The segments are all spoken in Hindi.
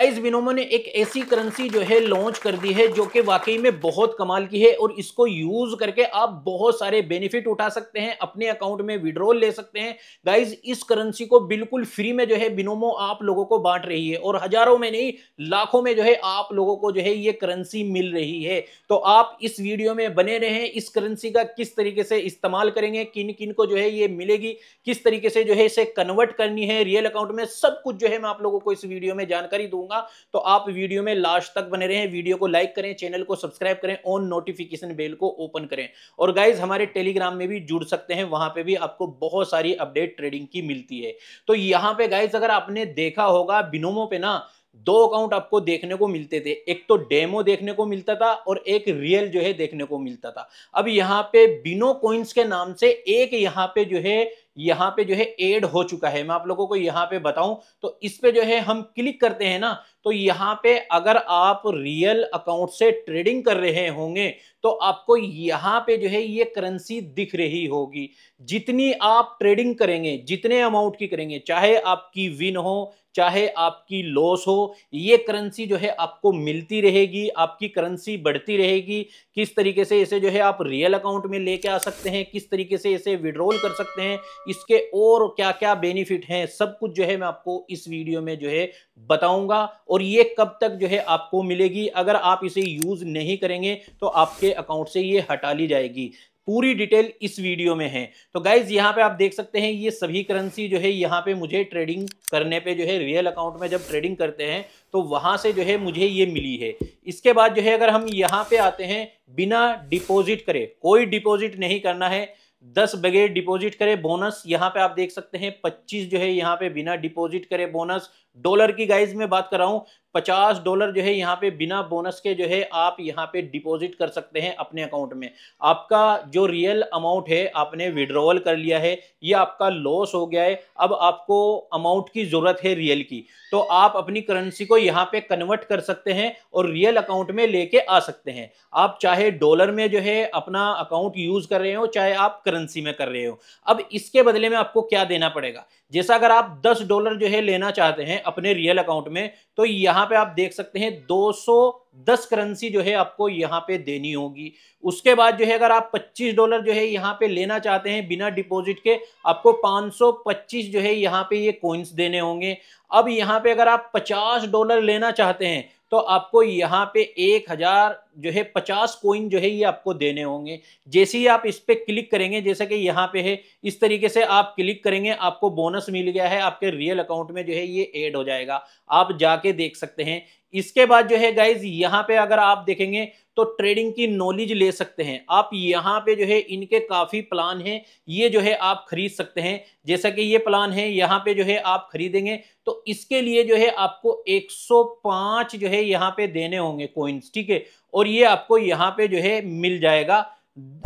इस विनोमो ने एक ऐसी करेंसी जो है लॉन्च कर दी है, जो कि वाकई में बहुत कमाल की है और इसको यूज़ करके आप बहुत सारे बेनिफिट उठा सकते हैं, अपने अकाउंट में विड्रॉल ले सकते हैं। गाइज़ इस करेंसी को बिल्कुल फ्री में जो है विनोमो आप लोगों को बांट रही है और हज़ारों में नहीं, लाखों में जो है आप लोगों को जो है ये करेंसी मिल रही है। तो आप इस वीडियो में बने रहे, इस करेंसी का किस तरीके से इस्तेमाल करेंगे किन किन को जो है ये मिलेगी, किस तरीके से जो है इसे कन्वर्ट करनी है रियल अकाउंट में सब कुछ जो है मैं आप लोगों को इस वीडियो में जानकारी दूँगा। दूँगा तो आप वीडियो में लास्ट तक बने रहें, वीडियो को लाइक करें, चैनल को सब्सक्राइब करें ऑन नोटिफिकेशन बेल को ओपन करें। और गाइज़ हमारे टेलीग्राम में भी जुड़ सकते हैं, वहाँ पे भी आपको बहुत सारी अपडेट ट्रेडिंग की मिलती है। तो यहाँ पे गाइज़ अगर आपने देखा होगा बिनोमो पे ना दो अकाउंट आपको देखने को मिलते थे। एक तो डेमो देखने को मिलता था, और एक रियल जो है देखने को मिलता था। अब यहाँ पे बिनो कोइंस के नाम से एक यहाँ पे जो है यहाँ पे जो है एड हो चुका है। मैं आप लोगों को यहाँ पे बताऊँ तो इस पे जो है हम क्लिक करते हैं ना तो यहाँ पे अगर आप रियल अकाउंट से ट्रेडिंग कर रहे होंगे तो आपको यहाँ पे जो है ये करेंसी दिख रही होगी। जितनी आप ट्रेडिंग करेंगे, जितने अमाउंट की करेंगे, चाहे आपकी विन हो, चाहे आपकी लॉस हो, ये करेंसी जो है आपको मिलती रहेगी, आपकी करेंसी बढ़ती रहेगी। किस तरीके से इसे जो है आप रियल अकाउंट में लेके आ सकते हैं, किस तरीके से इसे विड्रॉल कर सकते हैं इसके और क्या क्या बेनिफिट हैं, सब कुछ जो है मैं आपको इस वीडियो में जो है बताऊँगा और ये कब तक जो है आपको मिलेगी। अगर आप इसे यूज़ नहीं करेंगे तो आपके अकाउंट से ये हटा ली जाएगी। पूरी डिटेल इस वीडियो में है। तो गाइज़ यहाँ पे आप देख सकते हैं, ये सभी करेंसी जो है यहाँ पे मुझे ट्रेडिंग करने पे जो है रियल अकाउंट में जब ट्रेडिंग करते हैं तो वहाँ से जो है मुझे ये मिली है। इसके बाद जो है अगर हम यहाँ पे आते हैं, बिना डिपॉजिट करे, कोई डिपॉजिट नहीं करना है दस बगैर डिपॉजिट करे बोनस, यहाँ पे आप देख सकते हैं, पच्चीस जो है यहाँ पे बिना डिपॉजिट करे बोनस डॉलर की गाइज़ में बात कर रहा हूँ, पचास डॉलर जो है यहाँ पे बिना बोनस के जो है आप यहाँ पे डिपॉजिट कर सकते हैं अपने अकाउंट में। आपका जो रियल अमाउंट है, आपने विड्रॉवल कर लिया है, ये आपका लॉस हो गया है। अब आपको अमाउंट की ज़रूरत है रियल की। तो आप अपनी करेंसी को यहाँ पे कन्वर्ट कर सकते हैं और रियल अकाउंट में लेके आ सकते हैं। आप चाहे डॉलर में जो है अपना अकाउंट यूज़ कर रहे हो, चाहे आप करेंसी में कर रहे हो। अब इसके बदले में आपको क्या देना पड़ेगा? जैसा अगर आप 10 डॉलर जो है लेना चाहते हैं अपने रियल अकाउंट में तो यहाँ पे आप देख सकते हैं 210 करेंसी जो है आपको यहाँ पे देनी होगी। उसके बाद जो है अगर आप 25 डॉलर जो है यहाँ पे लेना चाहते हैं बिना डिपॉजिट के, आपको 525 जो है यहाँ पे ये कॉइन्स देने होंगे। अब यहाँ पे अगर आप 50 डॉलर लेना चाहते हैं तो आपको यहाँ पे एक हज़ार जो है पचास कोइन जो है ये आपको देने होंगे। जैसे ही आप इस पर क्लिक करेंगे, जैसे कि यहाँ पे है, इस तरीके से आप क्लिक करेंगे, आपको बोनस मिल गया है, आपके रियल अकाउंट में जो है ये ऐड हो जाएगा। आप जाके देख सकते हैं इसके बाद जो है गाइज़ यहाँ पे अगर आप देखेंगे तो ट्रेडिंग की नॉलेज ले सकते हैं। आप यहाँ पे जो है, इनके काफ़ी प्लान हैं। ये जो है, आप खरीद सकते हैं। जैसा कि ये प्लान है, यहाँ पे जो है, आप खरीदेंगे। तो इसके लिए जो है, आपको 105 जो है, यहाँ पे देने होंगे कोइंस ठीक है? और ये आपको यहाँ पे जो है, मिल जाएगा।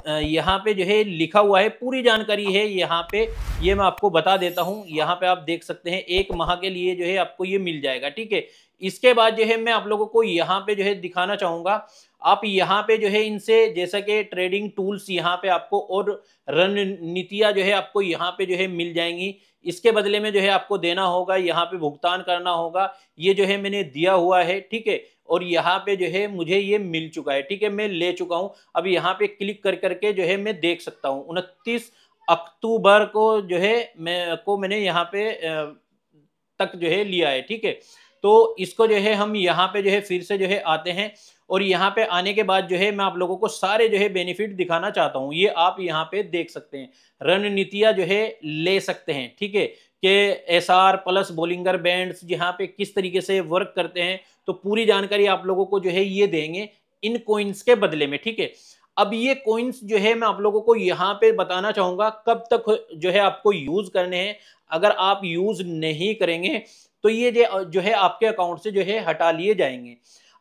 यहाँ पे जो है लिखा हुआ है, पूरी जानकारी है यहाँ पे। ये मैं आपको बता देता हूँ। यहाँ पे आप देख सकते हैं, एक माह के लिए जो है आपको ये मिल जाएगा, ठीक है? इसके बाद जो है मैं आप लोगों को यहाँ पे जो है दिखाना चाहूँगा। आप यहाँ पे जो है इनसे जैसा कि ट्रेडिंग टूल्स यहाँ पे आपको और रणनीतियाँ जो है आपको यहाँ पे जो है मिल जाएँगी। इसके बदले में जो है आपको देना होगा, यहाँ पे भुगतान करना होगा, ये जो है मैंने दिया हुआ है, ठीक है? और यहाँ पे जो है मुझे ये मिल चुका है, ठीक है? मैं ले चुका हूँ। अब यहाँ पे क्लिक कर करके जो है मैं देख सकता हूँ। उनतीस अक्टूबर को जो है मैं, को मैंने यहाँ पे तक जो है लिया है, ठीक है? तो इसको जो है हम यहाँ पे जो है फिर से जो है आते हैं। और यहाँ पे आने के बाद जो है, मैं आप लोगों को सारे जो है बेनिफिट दिखाना चाहता हूँ। ये आप यहाँ पे देख सकते हैं। रणनीतियाँ जो है, ले सकते हैं। ठीक है? कि S R plus Bollinger band यहाँ पे किस तरीके से वर्क करते हैं तो पूरी जानकारी आप लोगों को जो है ये देंगे इन कोइंस के बदले में। ठीक है? अब ये कोइंस जो है, मैं आप लोगों को यहाँ पे बताना चाहूँगा, कब तक जो है आपको यूज़ करने हैं। अगर आप यूज़ नहीं करेंगे तो ये जो है आपके अकाउंट से जो है हटा लिए जाएँगे।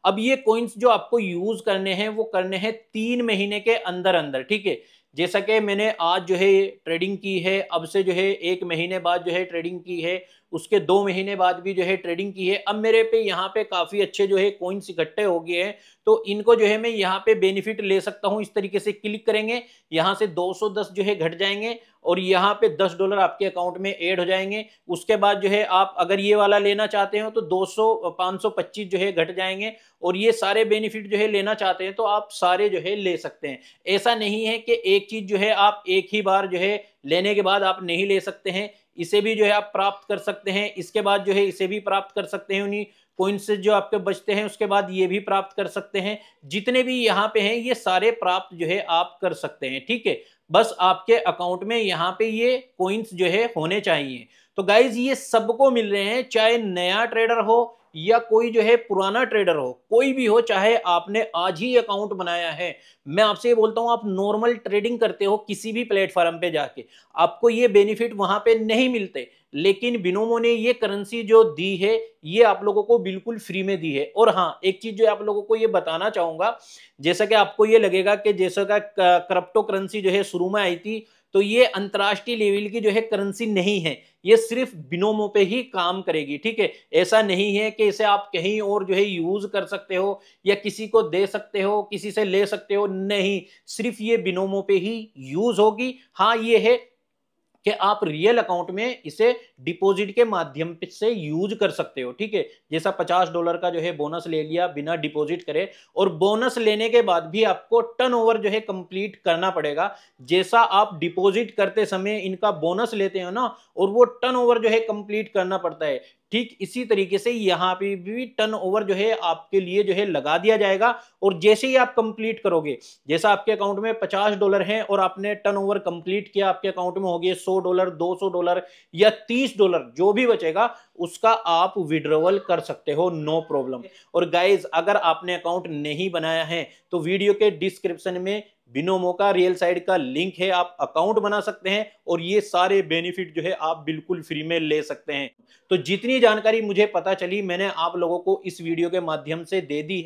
अब ये कॉइन्स जो आपको यूज़ करने हैं, वो करने हैं तीन महीने के अंदर अंदर, ठीक है? जैसा कि मैंने आज जो है ट्रेडिंग की है, अब से जो है एक महीने बाद जो है ट्रेडिंग की है उसके दो महीने बाद भी जो है ट्रेडिंग की है अब मेरे पे यहाँ पे काफ़ी अच्छे जो है कॉइन्स इकट्ठे हो गए हैं तो इनको जो है मैं यहाँ पे बेनिफिट ले सकता हूँ इस तरीके से क्लिक करेंगे यहाँ से 210 जो है घट जाएँगे और यहाँ पे 10 डॉलर आपके अकाउंट में ऐड हो जाएँगे उसके बाद जो है आप अगर ये वाला लेना चाहते हो तो 200 525 जो है घट जाएँगे और ये सारे बेनिफिट जो है लेना चाहते हैं तो आप सारे जो है ले सकते हैं ऐसा नहीं है कि एक चीज़ जो है आप एक ही बार जो है लेने के बाद आप नहीं ले सकते हैं इसे भी जो है आप प्राप्त कर सकते हैं। इसके बाद जो है इसे भी प्राप्त कर सकते हैं। उन्हीं कोइंस जो आपके बचते हैं, उसके बाद ये भी प्राप्त कर सकते हैं। जितने भी यहाँ पे हैं, ये सारे प्राप्त जो है आप कर सकते हैं, ठीक है? बस आपके अकाउंट में यहाँ पे ये कोइंस जो है होने चाहिए। तो गाइज़ ये सबको मिल रहे हैं, चाहे नया ट्रेडर हो या कोई जो है पुराना ट्रेडर हो, कोई भी हो, चाहे आपने आज ही अकाउंट बनाया है, मैं आपसे ये बोलता हूँ, आप नॉर्मल ट्रेडिंग करते हो किसी भी प्लेटफॉर्म पे जाके, आपको ये बेनिफिट वहाँ पे नहीं मिलते। लेकिन बिनोमो ने ये करेंसी जो दी है, ये आप लोगों को बिल्कुल फ्री में दी है। और हाँ एक चीज़ जो आप लोगों को ये बताना चाहूँगा, जैसा कि आपको ये लगेगा कि जैसा का क्रिप्टो करेंसी जो है शुरू में आई थी तो ये अंतर्राष्ट्रीय लेवल की जो है करेंसी नहीं है। ये सिर्फ़ बिनोमो पे ही काम करेगी, ठीक है? ऐसा नहीं है कि इसे आप कहीं और जो है यूज़ कर सकते हो या किसी को दे सकते हो, किसी से ले सकते हो, नहीं। सिर्फ़ ये बिनोमो पे ही यूज़ होगी। हाँ ये है कि आप रियल अकाउंट में इसे डिपॉजिट के माध्यम से यूज़ कर सकते हो, ठीक है? जैसा पचास डॉलर का जो है बोनस ले लिया, बिना डिपॉजिट करे, और बोनस लेने के बाद भी आपको टर्न ओवर जो है कंप्लीट करना पड़ेगा। जैसा आप डिपॉजिट करते समय इनका बोनस लेते हो ना, और वो टर्न ओवर जो है कंप्लीट करना पड़ता है ठीक इसी तरीके से यहाँ पे भी टर्न ओवर जो है आपके लिए जो है लगा दिया जाएगा और जैसे ही आप कंप्लीट करोगे, जैसा आपके अकाउंट में 50 डॉलर हैं और आपने टर्न ओवर कंप्लीट किया, आपके अकाउंट में हो गए 100 डॉलर 200 डॉलर या 30 डॉलर जो भी बचेगा, उसका आप विड्रोवल कर सकते हो नो प्रॉब्लम और गाइज़ अगर आपने अकाउंट नहीं बनाया है तो वीडियो के डिस्क्रिप्शन में बिनोमो का रियल साइड का लिंक है, आप अकाउंट बना सकते हैं और ये सारे बेनिफिट जो है आप बिल्कुल फ्री में ले सकते हैं। तो जितनी जानकारी मुझे पता चली, मैंने आप लोगों को इस वीडियो के माध्यम से दे दी है।